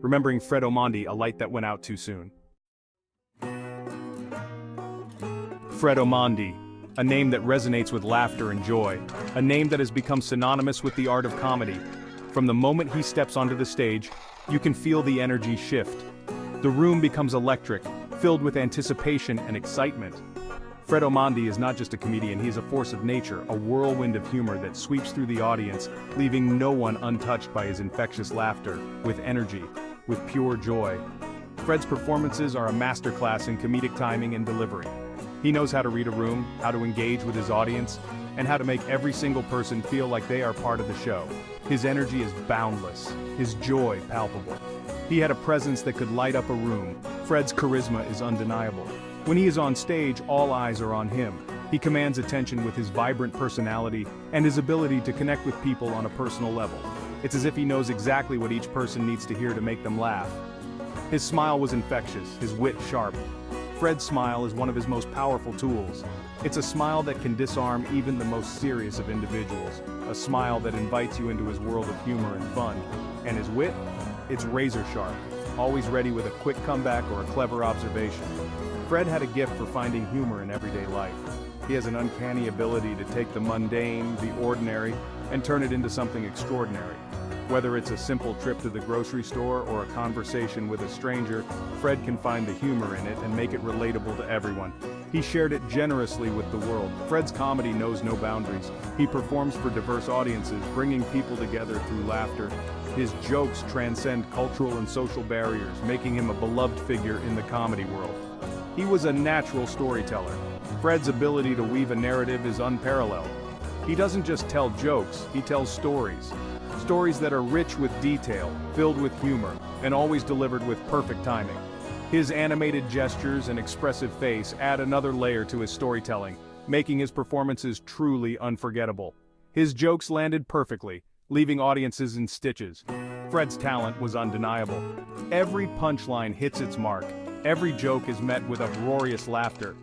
remembering Fred Omondi, a light that went out too soon. Fred Omondi, a name that resonates with laughter and joy, a name that has become synonymous with the art of comedy. From the moment he steps onto the stage, you can feel the energy shift. The room becomes electric, filled with anticipation and excitement. Fred Omondi is not just a comedian, he is a force of nature, a whirlwind of humor that sweeps through the audience, leaving no one untouched by his infectious laughter, with energy, with pure joy. Fred's performances are a masterclass in comedic timing and delivery. He knows how to read a room, how to engage with his audience, and how to make every single person feel like they are part of the show. His energy is boundless, his joy palpable. He had a presence that could light up a room. Fred's charisma is undeniable. When he is on stage, all eyes are on him. He commands attention with his vibrant personality and his ability to connect with people on a personal level. It's as if he knows exactly what each person needs to hear to make them laugh. His smile was infectious, his wit sharp. Fred's smile is one of his most powerful tools. It's a smile that can disarm even the most serious of individuals, a smile that invites you into his world of humor and fun. And his wit? It's razor sharp, always ready with a quick comeback or a clever observation. Fred had a gift for finding humor in everyday life. He has an uncanny ability to take the mundane, the ordinary, and turn it into something extraordinary. Whether it's a simple trip to the grocery store or a conversation with a stranger, Fred can find the humor in it and make it relatable to everyone. He shared it generously with the world. Fred's comedy knows no boundaries. He performs for diverse audiences, bringing people together through laughter. His jokes transcend cultural and social barriers, making him a beloved figure in the comedy world. He was a natural storyteller. Fred's ability to weave a narrative is unparalleled. He doesn't just tell jokes, he tells stories. Stories that are rich with detail, filled with humor, and always delivered with perfect timing. His animated gestures and expressive face add another layer to his storytelling, making his performances truly unforgettable. His jokes landed perfectly, leaving audiences in stitches. Fred's talent was undeniable. Every punchline hits its mark, Every joke is met with uproarious laughter.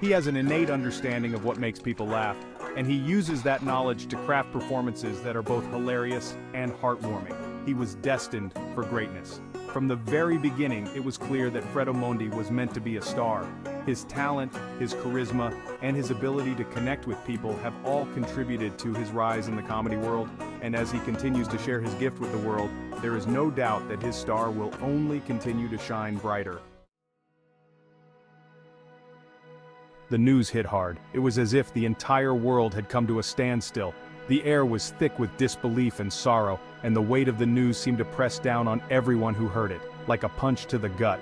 He has an innate understanding of what makes people laugh, and he uses that knowledge to craft performances that are both hilarious and heartwarming. He was destined for greatness. From the very beginning, it was clear that Fred Omondi was meant to be a star. His talent, his charisma, and his ability to connect with people have all contributed to his rise in the comedy world, and as he continues to share his gift with the world, there is no doubt that his star will only continue to shine brighter. The news hit hard. It was as if the entire world had come to a standstill. The air was thick with disbelief and sorrow, and the weight of the news seemed to press down on everyone who heard it, like a punch to the gut.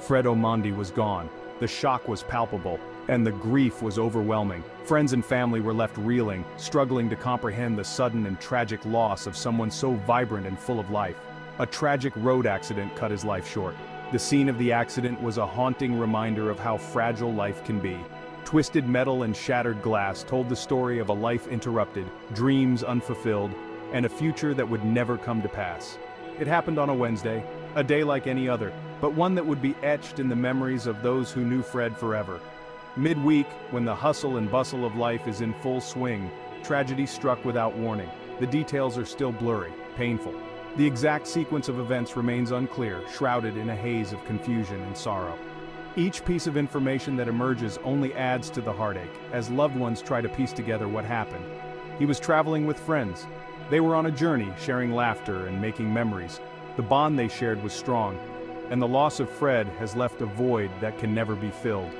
Fred Omondi was gone. The shock was palpable, and the grief was overwhelming. Friends and family were left reeling, struggling to comprehend the sudden and tragic loss of someone so vibrant and full of life. A tragic road accident cut his life short. The scene of the accident was a haunting reminder of how fragile life can be. Twisted metal and shattered glass told the story of a life interrupted, dreams unfulfilled, and a future that would never come to pass. It happened on a Wednesday, a day like any other, but one that would be etched in the memories of those who knew Fred forever. Midweek, when the hustle and bustle of life is in full swing, tragedy struck without warning. The details are still blurry, painful. The exact sequence of events remains unclear, shrouded in a haze of confusion and sorrow. Each piece of information that emerges only adds to the heartache, as loved ones try to piece together what happened. He was traveling with friends. They were on a journey, sharing laughter and making memories. The bond they shared was strong, and the loss of Fred has left a void that can never be filled.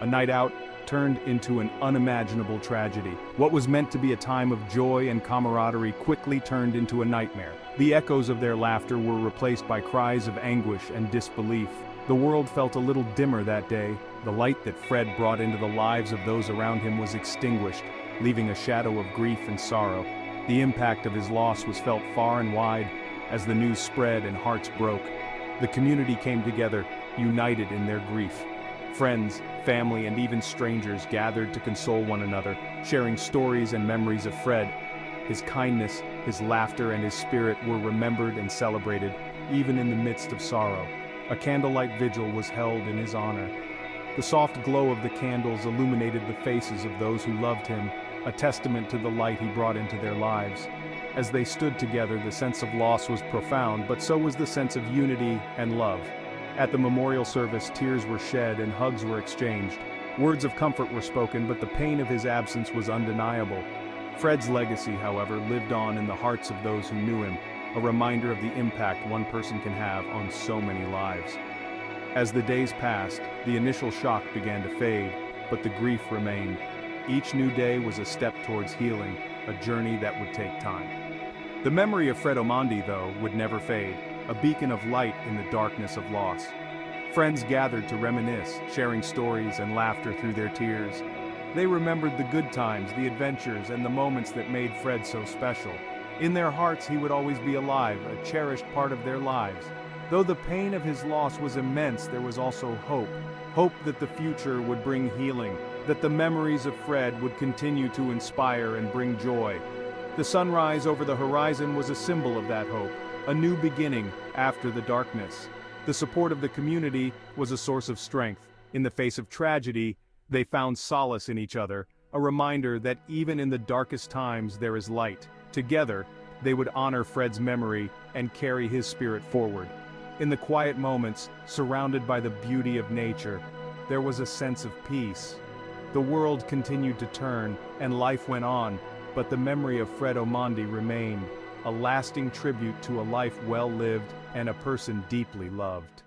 A night out turned into an unimaginable tragedy. What was meant to be a time of joy and camaraderie quickly turned into a nightmare. The echoes of their laughter were replaced by cries of anguish and disbelief. The world felt a little dimmer that day. The light that Fred brought into the lives of those around him was extinguished, leaving a shadow of grief and sorrow. The impact of his loss was felt far and wide as the news spread and hearts broke. The community came together, united in their grief. Friends, family, and even strangers gathered to console one another, sharing stories and memories of Fred. His kindness, his laughter, and his spirit were remembered and celebrated, even in the midst of sorrow. A candlelight vigil was held in his honor. The soft glow of the candles illuminated the faces of those who loved him, a testament to the light he brought into their lives. As they stood together, the sense of loss was profound, but so was the sense of unity and love. At the memorial service, tears were shed and hugs were exchanged. Words of comfort were spoken, but the pain of his absence was undeniable. Fred's legacy, however, lived on in the hearts of those who knew him, a reminder of the impact one person can have on so many lives. As the days passed, the initial shock began to fade, but the grief remained. Each new day was a step towards healing, a journey that would take time. The memory of Fred Omondi, though, would never fade, a beacon of light in the darkness of loss. Friends gathered to reminisce, sharing stories and laughter through their tears. They remembered the good times, the adventures, and the moments that made Fred so special. In their hearts he would always be alive, a cherished part of their lives. Though the pain of his loss was immense, there was also hope. Hope that the future would bring healing, that the memories of Fred would continue to inspire and bring joy. The sunrise over the horizon was a symbol of that hope, a new beginning after the darkness. The support of the community was a source of strength. In the face of tragedy, they found solace in each other, a reminder that even in the darkest times there is light. Together, they would honor Fred's memory and carry his spirit forward. In the quiet moments, surrounded by the beauty of nature, there was a sense of peace. The world continued to turn, and life went on, but the memory of Fred Omondi remained, a lasting tribute to a life well lived and a person deeply loved.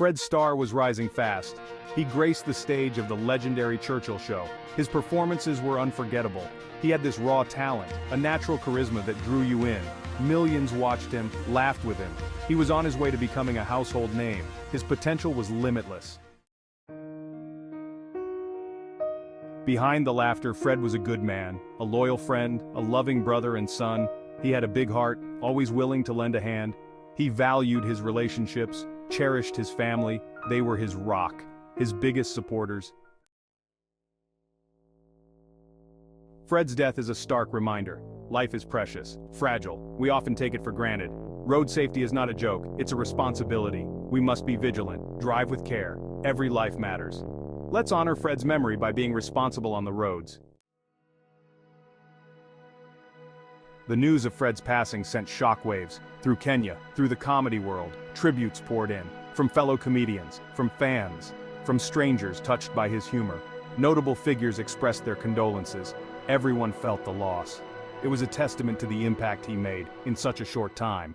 Fred's star was rising fast. He graced the stage of the legendary Churchill Show. His performances were unforgettable. He had this raw talent, a natural charisma that drew you in. Millions watched him, laughed with him. He was on his way to becoming a household name. His potential was limitless. Behind the laughter, Fred was a good man, a loyal friend, a loving brother and son. He had a big heart, always willing to lend a hand. He valued his relationships, cherished his family, they were his rock, his biggest supporters. Fred's death is a stark reminder. Life is precious, fragile, we often take it for granted. Road safety is not a joke, it's a responsibility. We must be vigilant, drive with care, every life matters. Let's honor Fred's memory by being responsible on the roads. The news of Fred's passing sent shockwaves, through Kenya, through the comedy world, tributes poured in, from fellow comedians, from fans, from strangers touched by his humor. Notable figures expressed their condolences. Everyone felt the loss. It was a testament to the impact he made, in such a short time.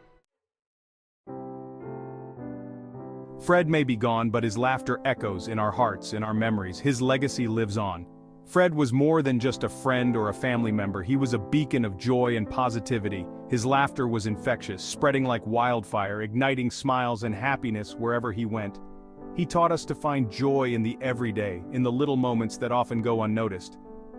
Fred may be gone but his laughter echoes in our hearts, in our memories, his legacy lives on. Fred was more than just a friend or a family member, he was a beacon of joy and positivity. His laughter was infectious, spreading like wildfire, igniting smiles and happiness wherever he went. He taught us to find joy in the everyday, in the little moments that often go unnoticed.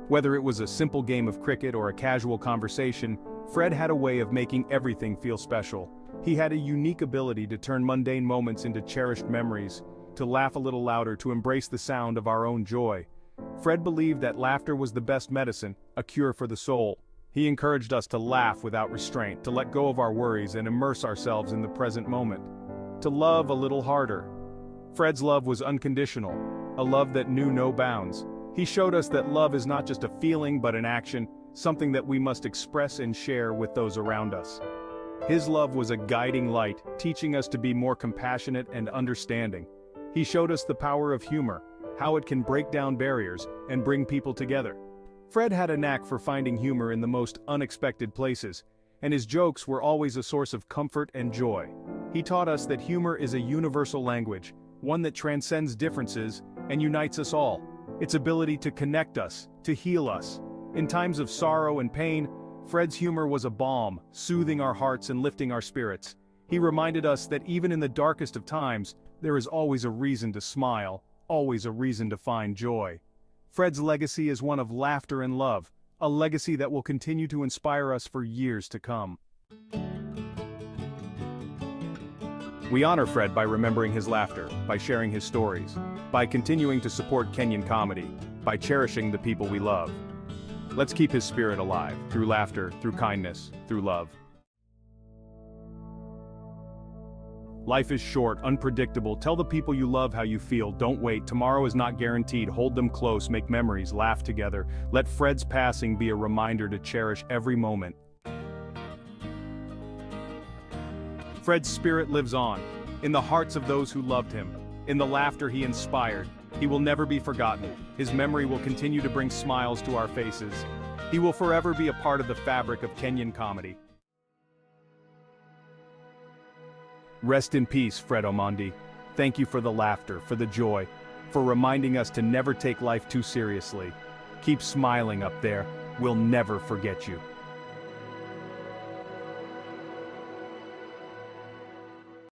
Whether it was a simple game of cricket or a casual conversation, Fred had a way of making everything feel special. He had a unique ability to turn mundane moments into cherished memories, to laugh a little louder, to embrace the sound of our own joy. Fred believed that laughter was the best medicine, a cure for the soul. He encouraged us to laugh without restraint, to let go of our worries and immerse ourselves in the present moment. To love a little harder. Fred's love was unconditional, a love that knew no bounds. He showed us that love is not just a feeling but an action, something that we must express and share with those around us. His love was a guiding light, teaching us to be more compassionate and understanding. He showed us the power of humor, how it can break down barriers and bring people together. Fred had a knack for finding humor in the most unexpected places, and his jokes were always a source of comfort and joy. He taught us that humor is a universal language, one that transcends differences and unites us all. Its ability to connect us, to heal us. In times of sorrow and pain, Fred's humor was a balm, soothing our hearts and lifting our spirits. He reminded us that even in the darkest of times, there is always a reason to smile, always a reason to find joy. Fred's legacy is one of laughter and love, a legacy that will continue to inspire us for years to come. We honor Fred by remembering his laughter, by sharing his stories, by continuing to support Kenyan comedy, by cherishing the people we love. Let's keep his spirit alive, through laughter, through kindness, through love. Life is short, unpredictable, tell the people you love how you feel, don't wait, tomorrow is not guaranteed, hold them close, make memories, laugh together, let Fred's passing be a reminder to cherish every moment. Fred's spirit lives on, in the hearts of those who loved him, in the laughter he inspired. He will never be forgotten, his memory will continue to bring smiles to our faces. He will forever be a part of the fabric of Kenyan comedy. Rest in peace, Fred Omondi. Thank you for the laughter, for the joy, for reminding us to never take life too seriously. Keep smiling up there, we'll never forget you.